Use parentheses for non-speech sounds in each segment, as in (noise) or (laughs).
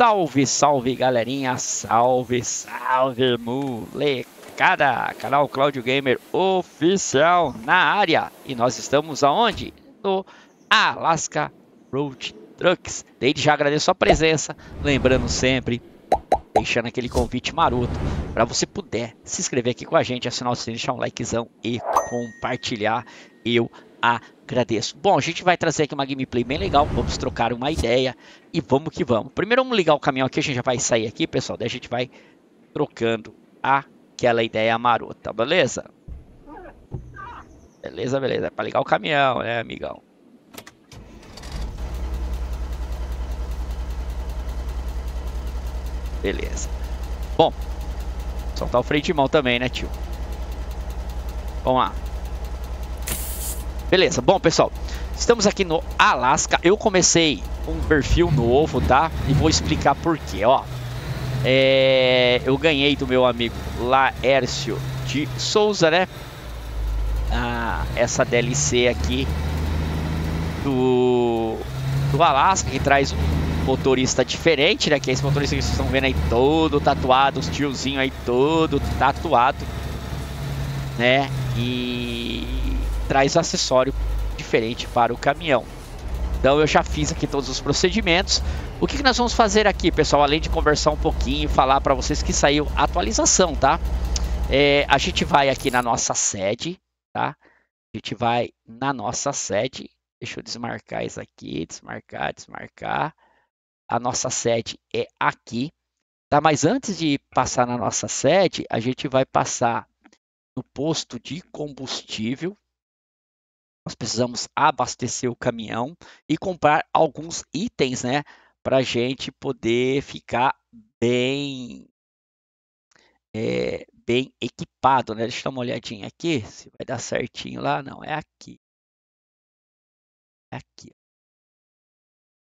Salve, salve galerinha, salve, salve molecada! Canal Cláudio Gamer Oficial na área e nós estamos aonde? No Alaska Road Trucks. Desde já agradeço a presença, lembrando sempre, deixando aquele convite maroto para você puder se inscrever aqui com a gente, assinar o sininho, deixar um likezão e compartilhar. Eu agradeço. Bom, a gente vai trazer aqui uma gameplay bem legal, vamos trocar uma ideia e vamos que vamos. Primeiro vamos ligar o caminhão aqui, a gente já vai sair aqui, pessoal, daí a gente vai trocando aquela ideia marota, beleza? Beleza, beleza, é para ligar o caminhão, né, amigão? Beleza. Bom, soltar o freio de mão também, né, tio? Vamos lá. Beleza, bom, pessoal. Estamos aqui no Alasca. Eu comecei um perfil novo, tá? E vou explicar por quê, ó. É, eu ganhei do meu amigo Laércio de Souza, né? Ah, essa DLC aqui do, do Alasca, que traz um motorista diferente, né? Que é esse motorista que vocês estão vendo aí todo tatuado, os tiozinho aí todo tatuado, né? E traz acessório diferente para o caminhão. Então eu já fiz aqui todos os procedimentos. O que, que nós vamos fazer aqui, pessoal? Além de conversar um pouquinho e falar para vocês que saiu atualização, tá? É, a gente vai aqui na nossa sede, tá? A gente vai na nossa sede. Deixa eu desmarcar isso aqui, desmarcar, desmarcar a nossa sede é aqui, tá? Mas antes de passar na nossa sede, a gente vai passar no posto de combustível. Nós precisamos abastecer o caminhão e comprar alguns itens, né? Para a gente poder ficar bem, é, bem equipado, né? Deixa eu dar uma olhadinha aqui, se vai dar certinho lá. Não, é aqui. É aqui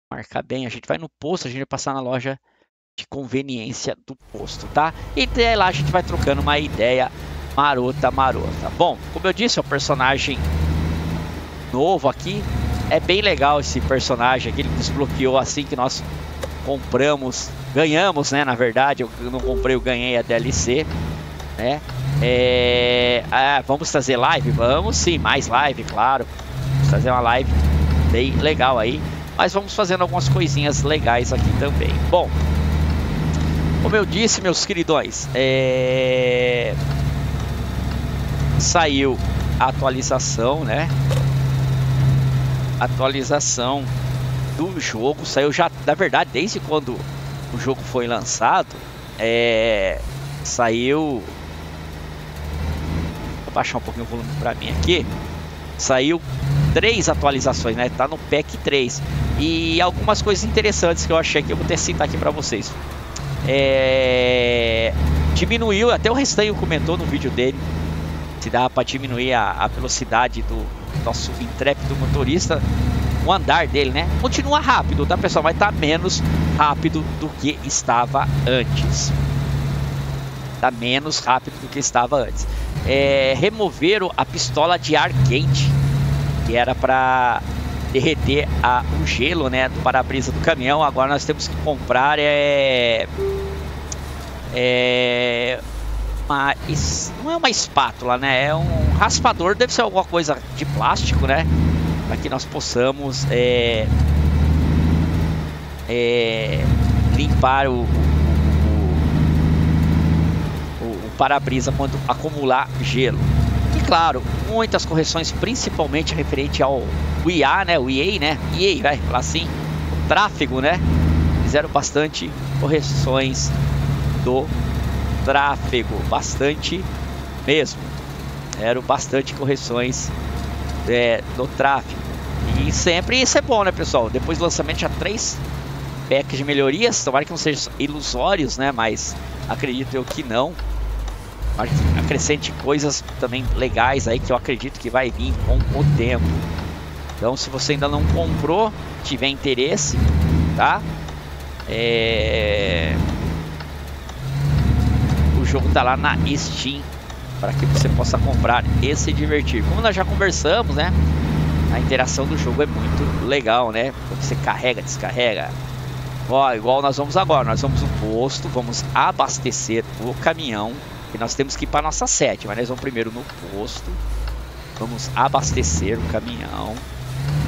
marcar bem, a gente vai no posto, a gente vai passar na loja de conveniência do posto, tá? E daí lá a gente vai trocando uma ideia marota, marota. Bom, como eu disse, é um personagem novo aqui. É bem legal esse personagem aqui, ele desbloqueou assim que nós compramos, ganhamos, né? Na verdade, eu não comprei, eu ganhei a DLC, né? É... Ah, vamos trazer live? Vamos sim, mais live, claro. Vamos trazer uma live bem legal aí. Mas vamos fazendo algumas coisinhas legais aqui também. Bom, como eu disse, meus queridões, é... saiu a atualização, né? Atualização do jogo. Saiu já, na verdade, desde quando o jogo foi lançado, é... saiu. Vou baixar um pouquinho o volume para mim aqui. Saiu três atualizações, né? Tá no pack 3. E algumas coisas interessantes que eu achei que eu vou ter citar aqui para vocês. É... Diminuiu, até o Restanho comentou no vídeo dele, se dá para diminuir a, a, velocidade do nosso intrépido motorista, o andar dele, né? Continua rápido, tá pessoal? Mas tá menos rápido do que estava antes. Tá menos rápido do que estava antes. É, removeram a pistola de ar quente, que era para derreter a, o gelo né, do para-brisa do caminhão. Agora nós temos que comprar é, é uma, não é uma espátula, né? É um raspador, deve ser alguma coisa de plástico, né? Para que nós possamos é, é, limpar o, o, o, para-brisa quando acumular gelo claro, muitas correções, principalmente referente ao IA, né? O EA, né? EA, vai falar assim, o tráfego, né? Fizeram bastante correções do tráfego, bastante mesmo. Eram bastante correções é, do tráfego. E sempre isso é bom, né, pessoal? Depois do lançamento já três packs de melhorias, tomara que não sejam ilusórios, né? Mas acredito eu que não acrescente coisas também legais aí que eu acredito que vai vir com o tempo. Então, se você ainda não comprou, tiver interesse, tá? É... Jogo tá lá na Steam para que você possa comprar e se divertir. Como nós já conversamos, né? A interação do jogo é muito legal, né? Você carrega, descarrega, Ó, igual nós vamos agora, nós vamos no posto, vamos abastecer o caminhão, e nós temos que ir para nossa sede, mas nós vamos primeiro no posto, vamos abastecer o caminhão,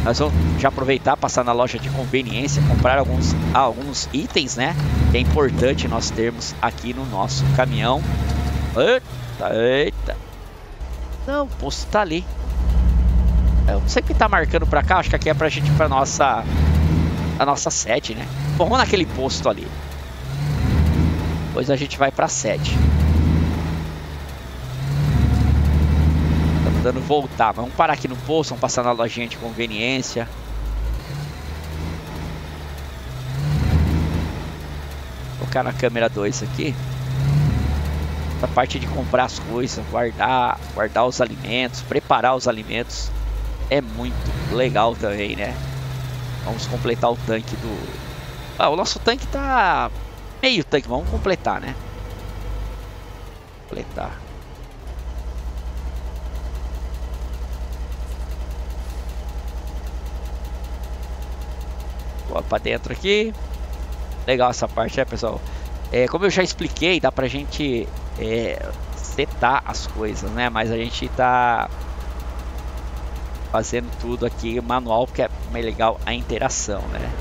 nós vamos já aproveitar, passar na loja de conveniência, comprar alguns, alguns itens, né, que é importante nós termos aqui no nosso caminhão. Eita, eita. Não, o posto tá ali. Eu não sei o que tá marcando pra cá, acho que aqui é pra gente pra nossa a nossa sede, né? Bom, vamos naquele posto ali. Depois a gente vai pra sede. Dando voltar. Vamos parar aqui no posto, vamos passar na lojinha de conveniência. Vou colocar na câmera 2 aqui. A parte de comprar as coisas, guardar, guardar os alimentos, preparar os alimentos é muito legal também, né? Vamos completar o tanque do... Ah, o nosso tanque tá... Meio tanque, vamos completar, né? Completar. Vou pra dentro aqui. Legal essa parte, né, pessoal? É, como eu já expliquei, dá pra gente é, setar as coisas, né? Mas a gente tá fazendo tudo aqui manual, porque é mais legal a interação, né?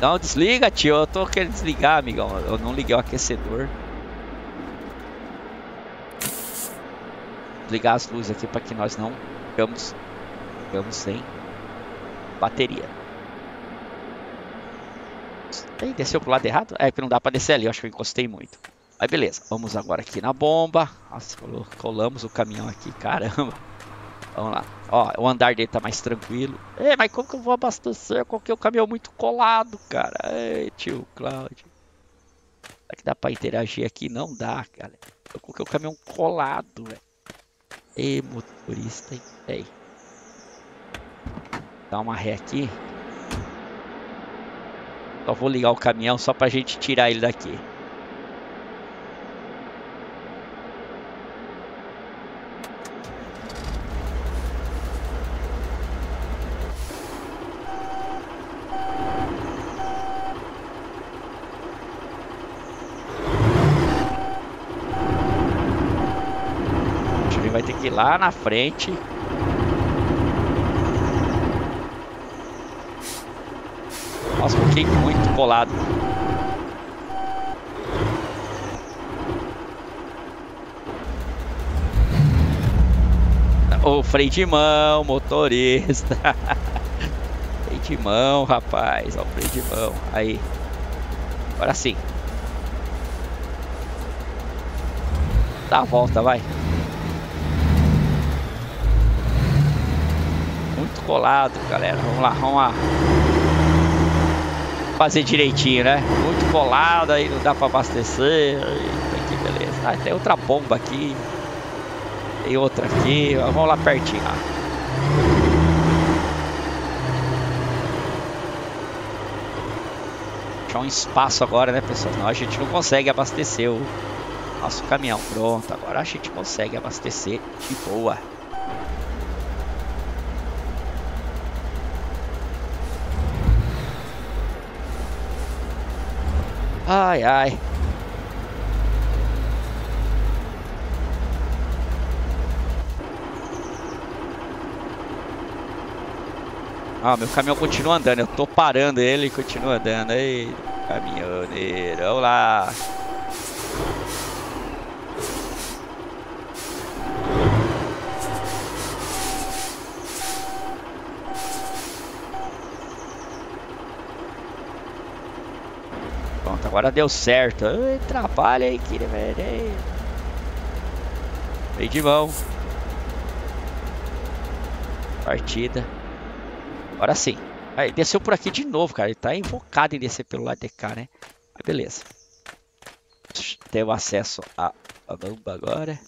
Não, desliga, tio. Eu tô querendo desligar, amigão. Eu não liguei o aquecedor. Ligar as luzes aqui para que nós não ficamos, ficamos sem bateria. Ei, desceu pro lado errado? É que não dá para descer ali. Eu acho que eu encostei muito. Mas beleza, vamos agora aqui na bomba. Nossa, colamos o caminhão aqui, (laughs) caramba. Vamos lá. Ó, o andar dele tá mais tranquilo. É, mas como que eu vou abastecer? Coloquei o caminhão muito colado, cara. Ei, tio Cláudio. Será que dá pra interagir aqui? Não dá, cara. Eu coloquei o caminhão colado, velho. Ei, motorista, hein? Ei. Dá uma ré aqui. Só vou ligar o caminhão só pra gente tirar ele daqui. lá na frente. Nossa, fiquei muito colado. O freio de mão, motorista. (laughs) freio de mão, rapaz. O freio de mão. Aí. Agora sim. Dá a volta, vai. colado, galera. Vamos lá, vamos lá. Fazer direitinho, né? Muito colado, aí não dá pra abastecer. Aqui, beleza. Ah, tem outra bomba aqui. Tem outra aqui. Vamos lá pertinho, ó. um espaço agora, né, pessoal? Senão a gente não consegue abastecer o nosso caminhão. Pronto, agora a gente consegue abastecer de boa. Ai, ai. Ah, meu caminhão continua andando. Eu tô parando ele e continua andando. Ei, caminhoneiro. Vamos lá. Agora deu certo. Ai, trabalha aí, que velho. Meio de mão. Partida. Agora sim. Aí, desceu por aqui de novo, cara. Ele tá invocado em descer pelo lado de cá, né? Mas beleza. Tem o acesso a, a bomba agora.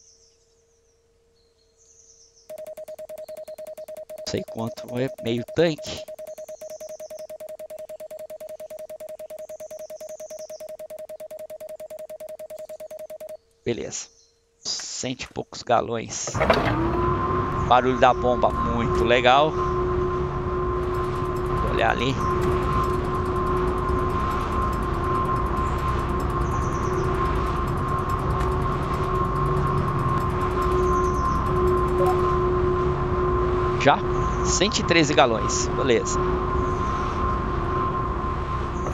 Não sei quanto é meio tanque. Beleza. Cento e poucos galões. Barulho da bomba muito legal. olhar ali. Já? 113 galões. Beleza.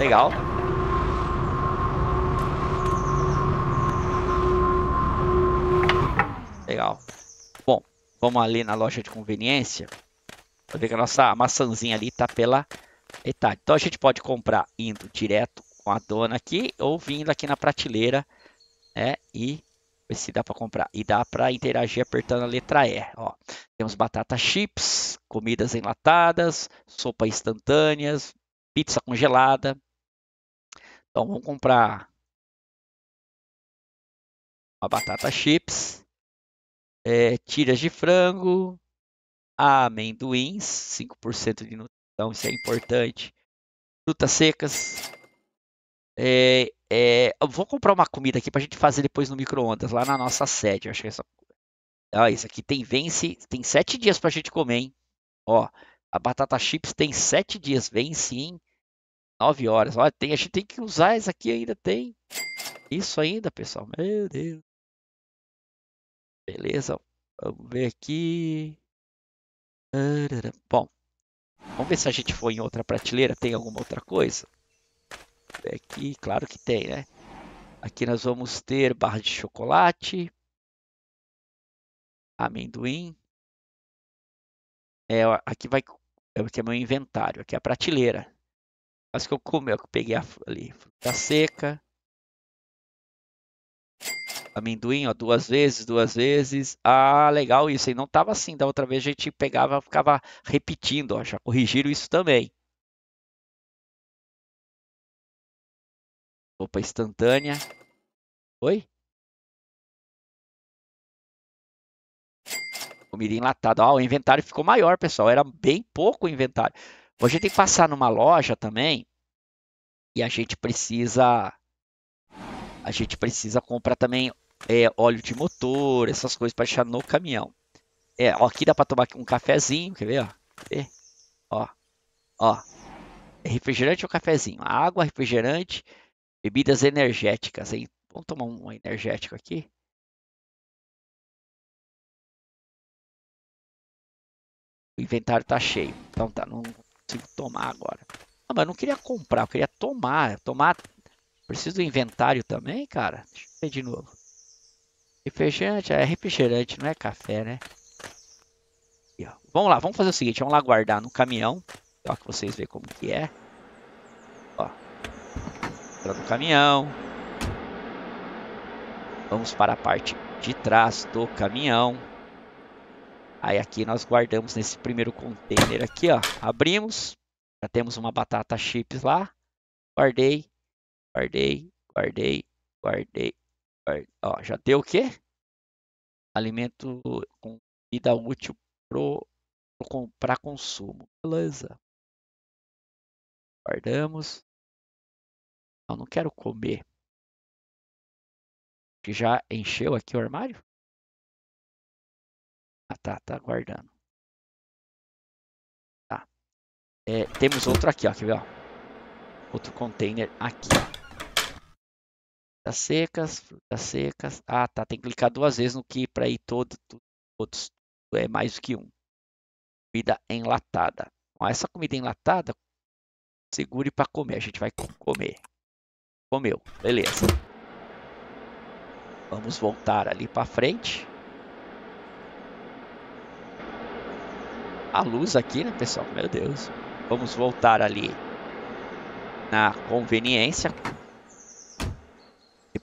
Legal. Bom, vamos ali na loja de conveniência. Vou ver que a nossa maçãzinha ali tá pela metade. Então a gente pode comprar indo direto com a dona aqui ou vindo aqui na prateleira, né? E ver se dá para comprar. E dá para interagir apertando a letra E. Ó, temos batata chips, comidas enlatadas, sopa instantâneas, pizza congelada. Então vamos comprar uma batata chips, é, tiras de frango, amendoins, 5% de nutrição, isso é importante. Frutas secas. É, é, vou comprar uma comida aqui para a gente fazer depois no micro-ondas, lá na nossa sede. Acho que essa... Ah, isso aqui tem vence, tem sete dias para a gente comer, hein? Ó, a batata chips tem sete dias, vence em nove horas. Olha, tem, a gente tem que usar isso aqui ainda, tem. Isso ainda, pessoal. Meu Deus. Beleza, vamos ver aqui. Bom, vamos ver se a gente for em outra prateleira, tem alguma outra coisa? Aqui, claro que tem, né? Aqui nós vamos ter barra de chocolate, amendoim. É, aqui vai, aqui é meu inventário, aqui é a prateleira. Mas que eu comi, eu peguei ali, fruta seca, amendoim, ó, duas vezes, duas vezes. Ah, legal isso. E não tava assim. Da outra vez a gente pegava, ficava repetindo, ó. Já corrigiram isso também. Opa, instantânea. Oi? Comida enlatada. O inventário ficou maior, pessoal. Era bem pouco o inventário. Hoje tem que passar numa loja também. E a gente precisa a gente precisa comprar também é, óleo de motor, essas coisas para deixar no caminhão. É, ó, aqui dá para tomar um cafezinho, quer ver? Ó, é, ó, ó. É refrigerante ou cafezinho? Água, refrigerante, bebidas energéticas. Hein? Vamos tomar um energético aqui. O inventário tá cheio. Então tá, não consigo tomar agora. Não, mas eu não queria comprar, eu queria tomar. Tomar. Preciso do inventário também, cara? Deixa eu ver de novo. Refrigerante, é refrigerante, não é café, né? Vamos lá, vamos fazer o seguinte, vamos lá guardar no caminhão. Ó, que vocês veem como que é. Ó. Entra no caminhão. Vamos para a parte de trás do caminhão. Aí aqui nós guardamos nesse primeiro container aqui, ó. Abrimos. Já temos uma batata chips lá. Guardei, guardei, guardei, guardei, Ó, já deu o quê? Alimento com vida útil para consumo. Beleza. Guardamos. Não, não quero comer. Que já encheu aqui o armário? Ah, tá, tá guardando. Tá. É, temos outro aqui, ó. Quer ver, ó? Outro container aqui. Frutas secas, frutas secas. Ah, tá. Tem que clicar duas vezes no que para ir todo, todos. É mais do que um. Comida enlatada. Ó, essa comida enlatada, segure para comer. A gente vai comer. Comeu. Beleza. Vamos voltar ali para frente. A luz aqui, né, pessoal? Meu Deus. Vamos voltar ali na conveniência.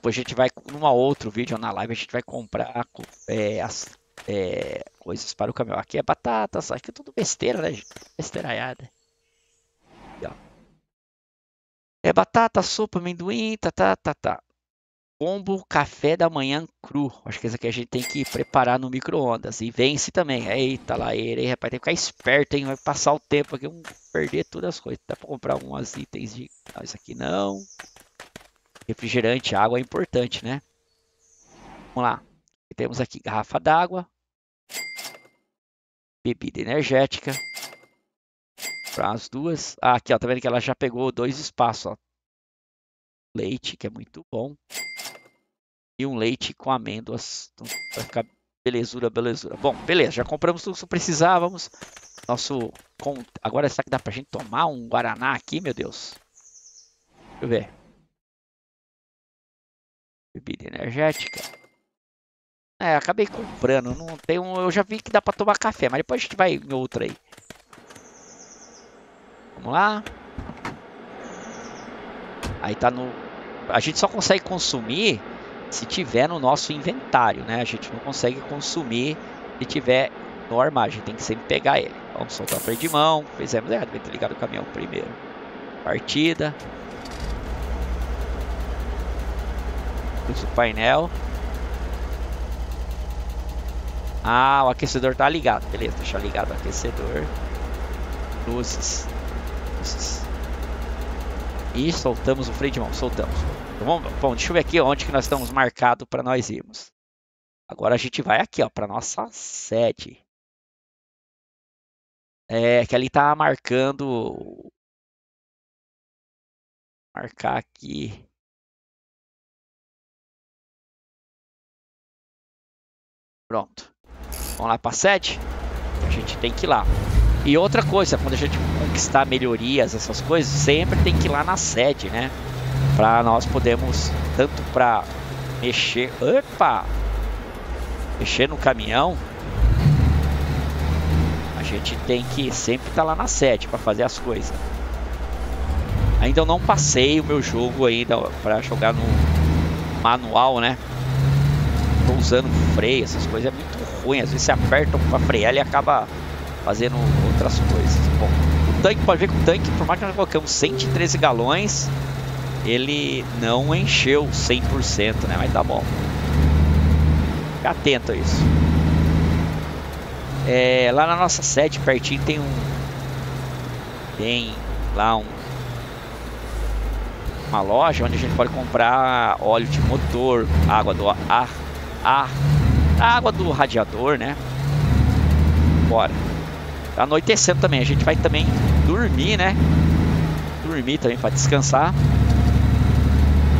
Depois a gente vai, numa outro vídeo na live, a gente vai comprar é, as é, coisas para o caminhão. Aqui é batata, aqui é tudo besteira, né? Besteiraiada. É batata, sopa, amendoim, tá, tá, tá, tá. Combo café da manhã cru. Acho que esse aqui a gente tem que preparar no micro-ondas. E vence também. Eita lá, ele, rapaz, tem que ficar esperto, hein? Vai passar o tempo aqui, vamos perder todas as coisas. Dá para comprar alguns itens de. Não, isso aqui não refrigerante, água é importante, né? Vamos lá. Temos aqui garrafa d'água, bebida energética, Para as duas. Ah, aqui, ó, tá vendo que ela já pegou dois espaços, ó. Leite, que é muito bom. E um leite com amêndoas. Então, vai ficar belezura, belezura. Bom, beleza, já compramos tudo que precisávamos. Nosso. Agora será que dá pra gente tomar um Guaraná aqui, meu Deus? Deixa eu ver. Bebida energética. É, acabei comprando. Não tem um, eu já vi que dá pra tomar café, mas depois a gente vai em outra aí. Vamos lá. Aí tá no... A gente só consegue consumir se tiver no nosso inventário, né? A gente não consegue consumir se tiver no armário. A gente tem que sempre pegar ele. Vamos soltar o freio de mão. Fizemos errado, devia ter ligado o caminhão primeiro. Partida. O painel. Ah, o aquecedor tá ligado. Beleza, deixa ligado o aquecedor. Luzes. Luzes. E soltamos o freio de mão. Soltamos. Então, vamos, bom, deixa eu ver aqui onde que nós estamos marcados para nós irmos. Agora a gente vai aqui, ó, para nossa sede. É, que ali tá marcando... Marcar aqui... Pronto. Vamos lá para sede? A gente tem que ir lá. E outra coisa, quando a gente conquistar melhorias, essas coisas, sempre tem que ir lá na sede, né? Para nós podermos, tanto para mexer... Opa! Mexer no caminhão. A gente tem que sempre estar tá lá na sede para fazer as coisas. Ainda não passei o meu jogo ainda para jogar no manual, né? Tô usando freio, essas coisas é muito ruim. Às vezes você aperta para frear e acaba fazendo outras coisas. Bom, o tanque, pode ver que o tanque, por mais que nós colocamos 113 galões, ele não encheu 100%, né? Mas tá bom. Fica atento a isso. É, lá na nossa sede, pertinho, tem um... Tem lá um... Uma loja onde a gente pode comprar óleo de motor, água do ar, ar, água do radiador, né? Bora. Tá anoitecendo também. A gente vai também dormir, né? Dormir também para descansar.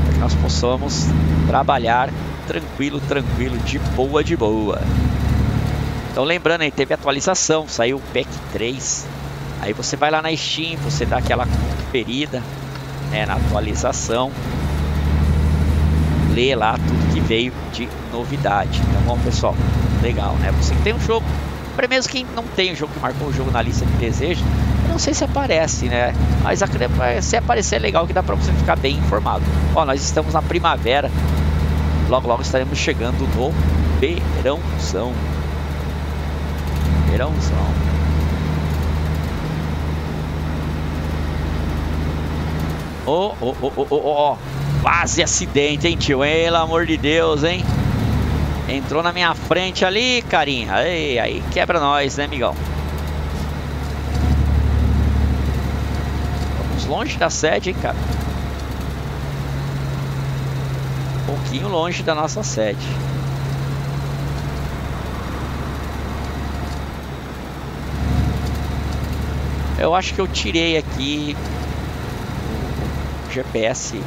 Para que nós possamos trabalhar tranquilo, tranquilo, de boa, de boa. Então lembrando aí, teve atualização, saiu o PEC 3. Aí você vai lá na Steam, você dá aquela conferida né, na atualização. Lê lá tudo veio de novidade. Tá bom, pessoal? Legal, né? Você que tem um jogo para mesmo quem não tem o jogo que marcou o jogo na lista de desejos, não sei se aparece, né? Mas se aparecer é legal que dá para você ficar bem informado. Ó, nós estamos na primavera. Logo, logo estaremos chegando no verãozão. Verãozão. Ó, ó, ó, ó, ó. Quase acidente, hein, tio? Pelo amor de Deus, hein? Entrou na minha frente ali, carinha. Aí, quebra nós, né, amigão? Vamos longe da sede, hein, cara? Um pouquinho longe da nossa sede. Eu acho que eu tirei aqui o GPS.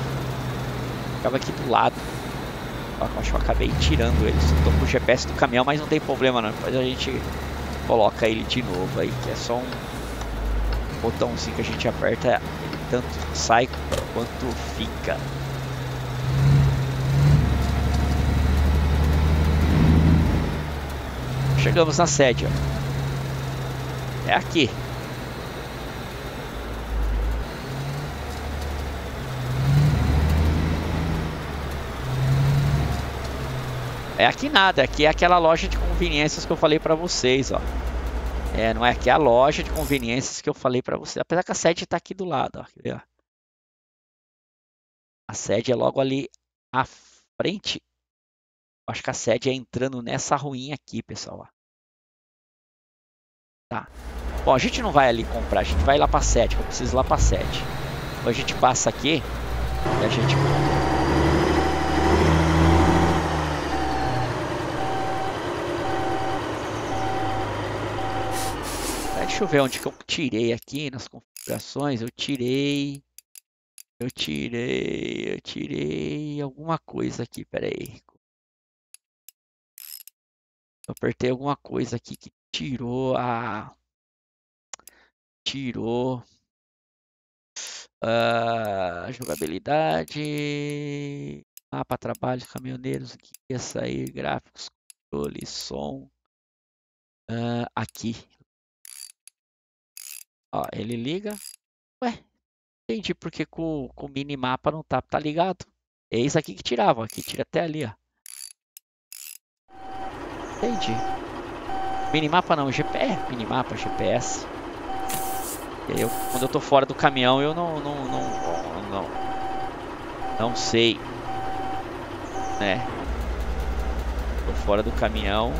Ficava aqui do lado. Acho que eu acabei tirando ele. Estou com o GPS do caminhão, mas não tem problema não. Depois a gente coloca ele de novo aí, que é só um botãozinho que a gente aperta, tanto sai quanto fica. Chegamos na sede, ó. É aqui. É aqui nada, aqui é aquela loja de conveniências que eu falei para vocês, ó. É, não é aqui é a loja de conveniências que eu falei para vocês. Apesar que a sede tá aqui do lado, ó. A sede é logo ali à frente. Acho que a sede é entrando nessa ruinha aqui, pessoal. Ó. Tá. Bom, a gente não vai ali comprar, a gente vai lá pra sede, eu preciso ir lá pra sede. Então a gente passa aqui e a gente Deixa eu ver onde que eu tirei aqui nas configurações. Eu tirei. Eu tirei. Eu tirei alguma coisa aqui. Pera aí. Eu apertei alguma coisa aqui que tirou a. Tirou. A jogabilidade. Mapa, trabalho, caminhoneiros, guia, sair, gráficos, controle, som. Uh, aqui. Ó, ele liga. Ué, entendi porque com, com o minimapa não tá, tá ligado. É isso aqui que tirava, aqui tira até ali, ó. Entendi. Minimapa não, GPS. Minimapa, GPS. Eu, quando eu tô fora do caminhão, eu não, não, não, não, não sei, né? Tô fora do caminhão,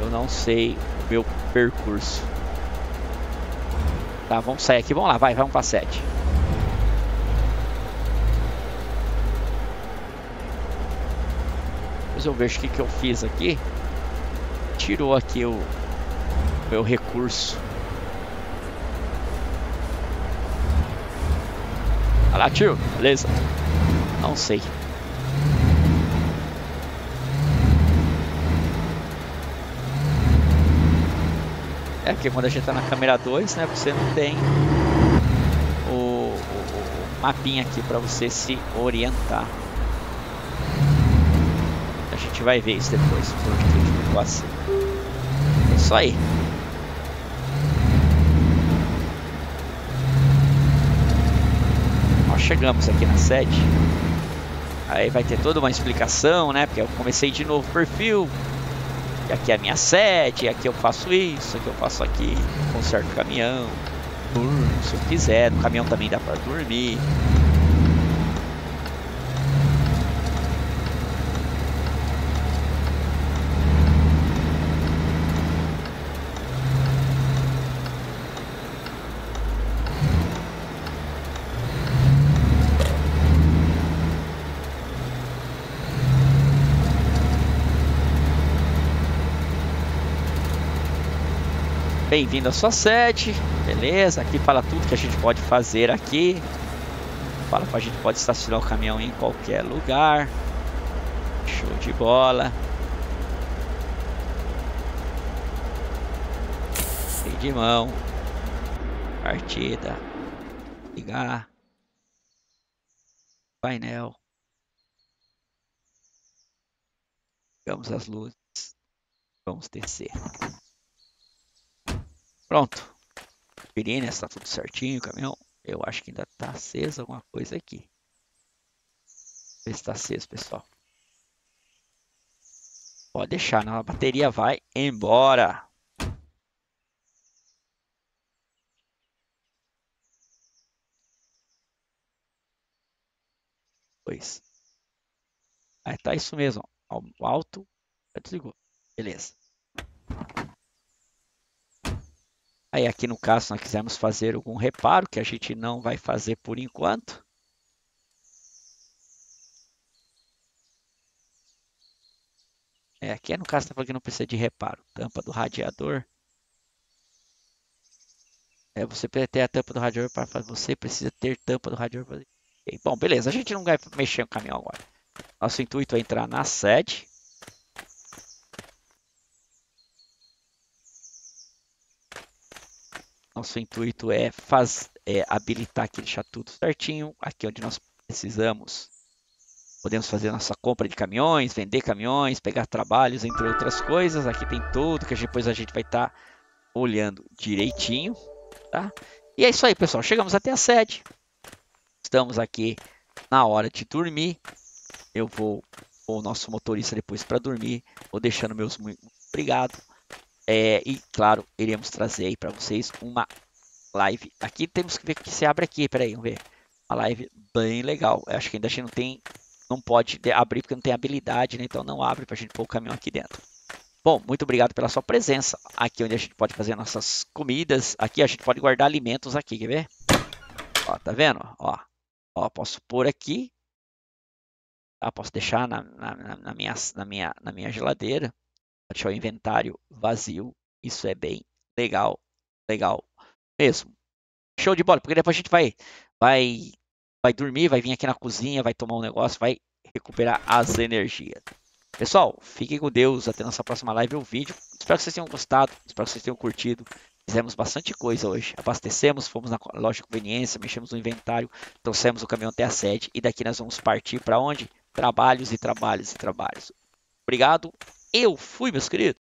eu não sei o meu percurso. Tá, vamos sair aqui, vamos lá, vai, vamos pra 7. Depois eu vejo o que, que eu fiz aqui. Tirou aqui o meu recurso. Olha lá, tio. Beleza. Não sei. É que quando a gente tá na câmera 2, né, você não tem o, o, o mapinha aqui para você se orientar. A gente vai ver isso depois, a gente ficou assim. É isso aí. Nós chegamos aqui na sede. Aí vai ter toda uma explicação, né? Porque eu comecei de novo o perfil, aqui é a minha sede, aqui eu faço isso, aqui eu faço aqui, conserto o caminhão, durmo se eu quiser, no caminhão também dá para dormir. Bem-vindo à sua sede, beleza? Aqui fala tudo que a gente pode fazer aqui. Fala que a gente pode estacionar o caminhão em qualquer lugar. Show de bola. Freio de mão. Partida. Ligar. Painel. Ligamos as luzes. Vamos descer. Pronto. Conferi, né? Está tudo certinho caminhão. Eu acho que ainda está aceso alguma coisa aqui. Ver se está aceso, pessoal. Pode deixar, não. A bateria vai embora. Pois. Aí tá isso mesmo. Alto. Desligou. Beleza. Aí aqui no caso nós quisermos fazer algum reparo, que a gente não vai fazer por enquanto. É, aqui é no caso está falando que não precisa de reparo. Tampa do radiador. É, você precisa ter a tampa do radiador para fazer. Você precisa ter tampa do radiador para fazer. Bom, beleza. A gente não vai mexer no caminhão agora. Nosso intuito é entrar na sede. Nosso intuito é, faz, é habilitar aqui, deixar tudo certinho. Aqui onde nós precisamos. Podemos fazer nossa compra de caminhões, vender caminhões, pegar trabalhos, entre outras coisas. Aqui tem tudo que depois a gente vai estar tá olhando direitinho. Tá? E é isso aí, pessoal. Chegamos até a sede. Estamos aqui na hora de dormir. Eu vou o nosso motorista depois para dormir. Vou deixando meus muito obrigado. É, e claro, iremos trazer aí para vocês uma live. Aqui temos que ver o que se abre aqui. Peraí, vamos ver. Uma live bem legal. Eu acho que ainda a gente não tem, não pode abrir porque não tem habilidade, né? Então não abre para a gente pôr o caminhão aqui dentro. Bom, muito obrigado pela sua presença. Aqui onde a gente pode fazer nossas comidas. Aqui a gente pode guardar alimentos aqui, quer ver? Ó, tá vendo? Ó, ó posso pôr aqui. Tá? Posso deixar na, na, na, minha, na, minha, na minha geladeira deixar o inventário vazio. Isso é bem legal, legal mesmo. Show de bola, porque depois a gente vai, vai, vai dormir, vai vir aqui na cozinha, vai tomar um negócio, vai recuperar as energias. Pessoal, fiquem com Deus. Até nossa próxima live ou vídeo. Espero que vocês tenham gostado. Espero que vocês tenham curtido. Fizemos bastante coisa hoje. Abastecemos, fomos na loja de conveniência, mexemos no inventário, trouxemos o caminhão até a sede e daqui nós vamos partir para onde? Trabalhos e trabalhos e trabalhos. Obrigado. Eu fui, meus queridos.